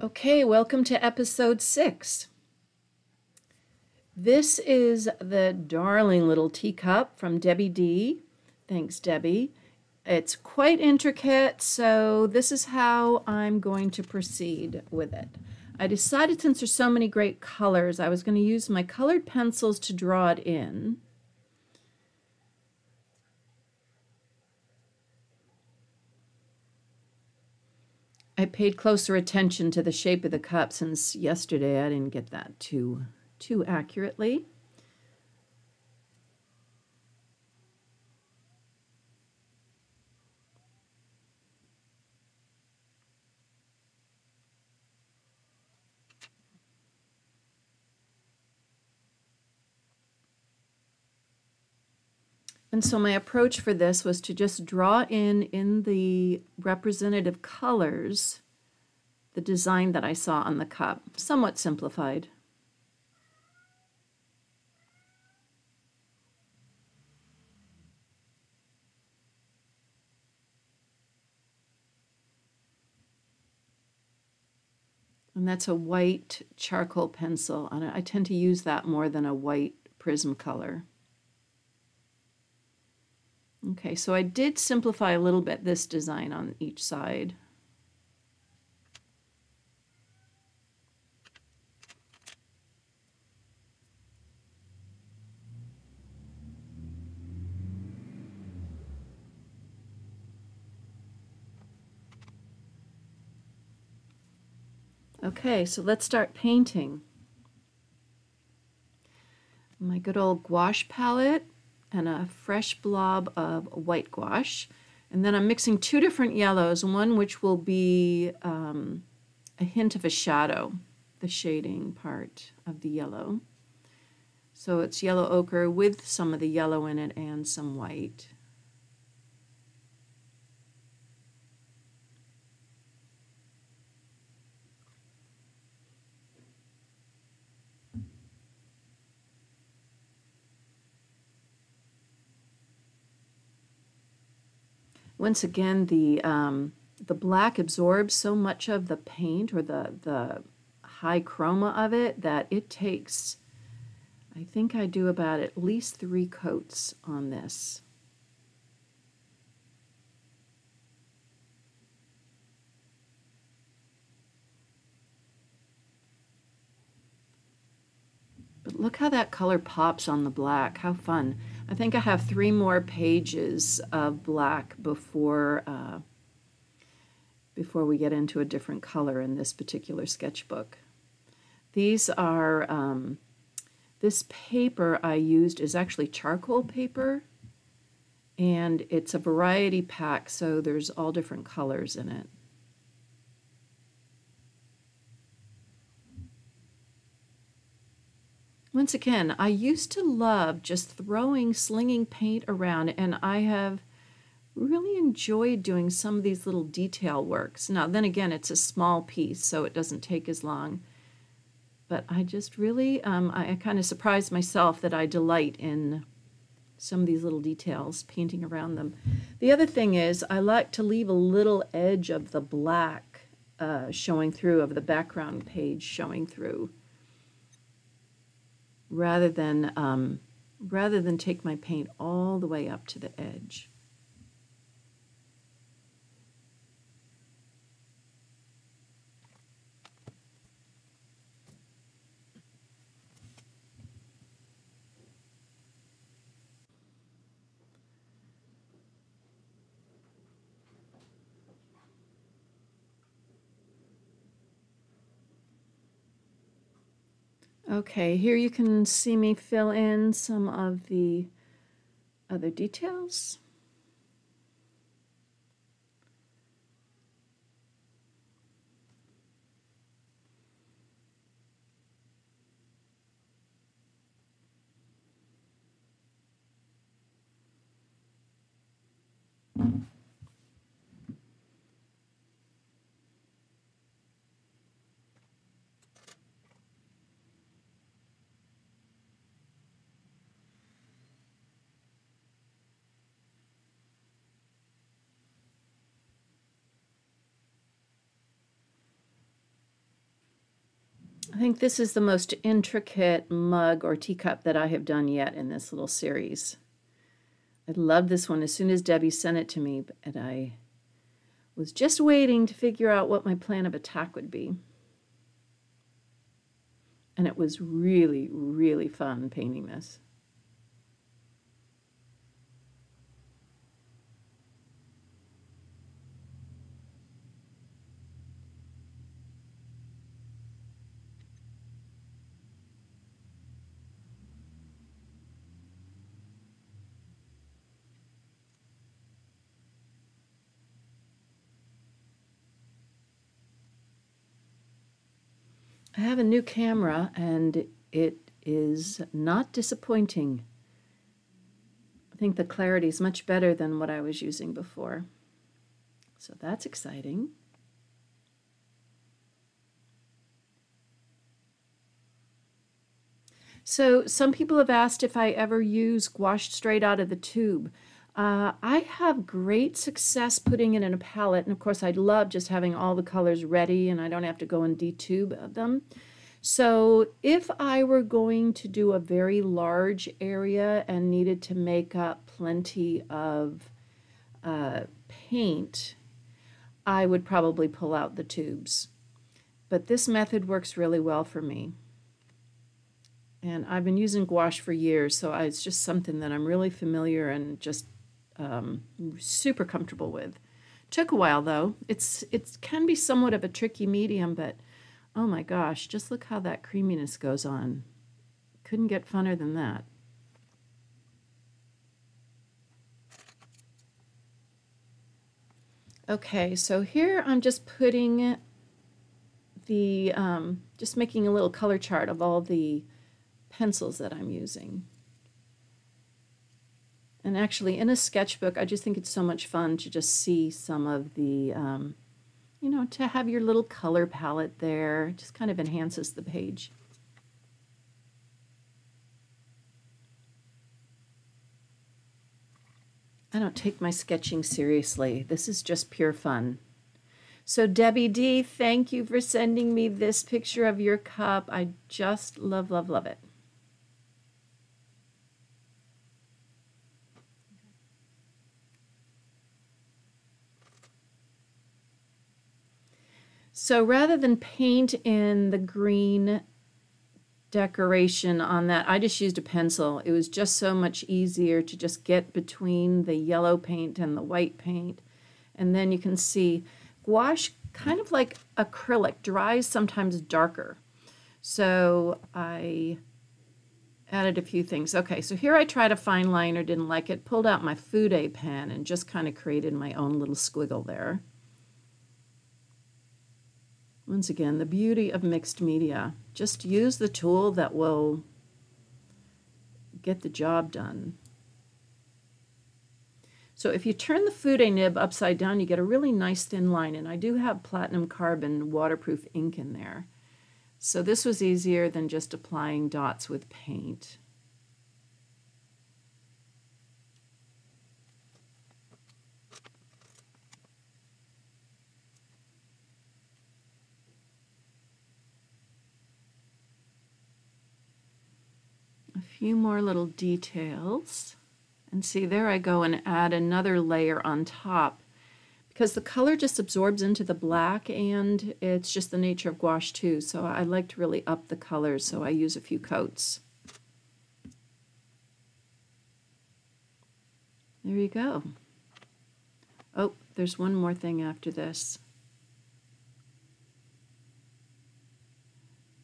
Okay, welcome to episode six. This is the darling little teacup from Debbie D. Thanks, Debbie. It's quite intricate, so this is how I'm going to proceed with it. I decided since there's so many great colors, I was going to use my colored pencils to draw it in. I paid closer attention to the shape of the cup since yesterday I didn't get that too too accurately. And so my approach for this was to just draw in in the representative colors the design that I saw on the cup, somewhat simplified. And that's a white charcoal pencil. And I tend to use that more than a white Prismacolor. Okay, so I did simplify a little bit this design on each side. Okay, so let's start painting. My good old gouache palette and a fresh blob of white gouache. And then I'm mixing two different yellows, one which will be um, a hint of a shadow, the shading part of the yellow. So it's yellow ochre with some of the yellow in it and some white. Once again, the um, the black absorbs so much of the paint or the the high chroma of it that it takes. I think I do about at least three coats on this. But look how that color pops on the black. How fun. I think I have three more pages of black before uh, before we get into a different color in this particular sketchbook. These are, um, this paper I used is actually charcoal paper and it's a variety pack so there's all different colors in it. Once again, I used to love just throwing, slinging paint around, and I have really enjoyed doing some of these little detail works. Now, then again, it's a small piece, so it doesn't take as long. But I just really, um, I, I kind of surprised myself that I delight in some of these little details, painting around them. The other thing is I like to leave a little edge of the black uh, showing through, of the background page showing through rather than um, rather than take my paint all the way up to the edge. Okay, here you can see me fill in some of the other details. I think this is the most intricate mug or teacup that I have done yet in this little series. I love this one as soon as Debbie sent it to me, and I was just waiting to figure out what my plan of attack would be. And it was really, really fun painting this. I have a new camera and it is not disappointing. I think the clarity is much better than what I was using before. So that's exciting. So some people have asked if I ever use gouache straight out of the tube. Uh, I have great success putting it in a palette, and of course I love just having all the colors ready and I don't have to go and detube them. So if I were going to do a very large area and needed to make up plenty of uh, paint, I would probably pull out the tubes. But this method works really well for me. And I've been using gouache for years, so it's just something that I'm really familiar and just um, super comfortable with. Took a while though. It's it can be somewhat of a tricky medium, but oh my gosh, just look how that creaminess goes on. Couldn't get funner than that. Okay, so here I'm just putting the, um, just making a little color chart of all the pencils that I'm using. And actually, in a sketchbook, I just think it's so much fun to just see some of the, um, you know, to have your little color palette there. Just kind of enhances the page. I don't take my sketching seriously. This is just pure fun. So Debbie D, thank you for sending me this picture of your cup. I just love, love, love it. So rather than paint in the green decoration on that, I just used a pencil. It was just so much easier to just get between the yellow paint and the white paint. And then you can see gouache, kind of like acrylic, dries sometimes darker. So I added a few things. Okay, so here I tried a fine liner, didn't like it, pulled out my Fude pen and just kind of created my own little squiggle there. Once again, the beauty of mixed media. Just use the tool that will get the job done. So if you turn the Fude nib upside down, you get a really nice thin line, and I do have platinum carbon waterproof ink in there. So this was easier than just applying dots with paint. Few more little details. And see, there I go and add another layer on top because the color just absorbs into the black and it's just the nature of gouache too. So I like to really up the colors, so I use a few coats. There you go. Oh, there's one more thing after this.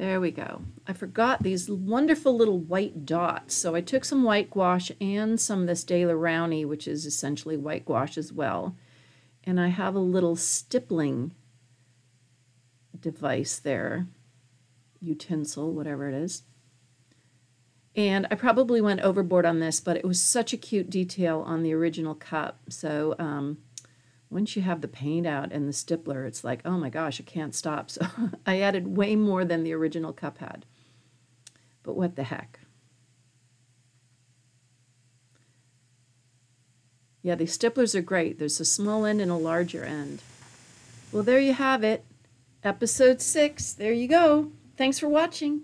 There we go. I forgot these wonderful little white dots. So I took some white gouache and some of this Daler Rowney, which is essentially white gouache as well. And I have a little stippling device there, utensil, whatever it is. And I probably went overboard on this, but it was such a cute detail on the original cup. So um, once you have the paint out and the stippler, it's like, oh my gosh, I can't stop. So I added way more than the original cup had. But what the heck? Yeah, these stipplers are great. There's a small end and a larger end. Well, there you have it. Episode 6. There you go. Thanks for watching.